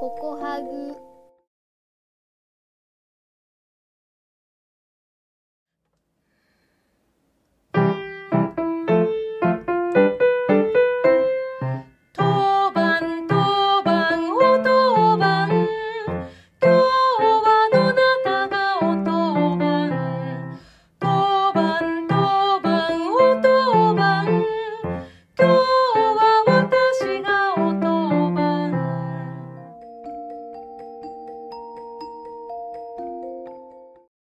ここはぐ。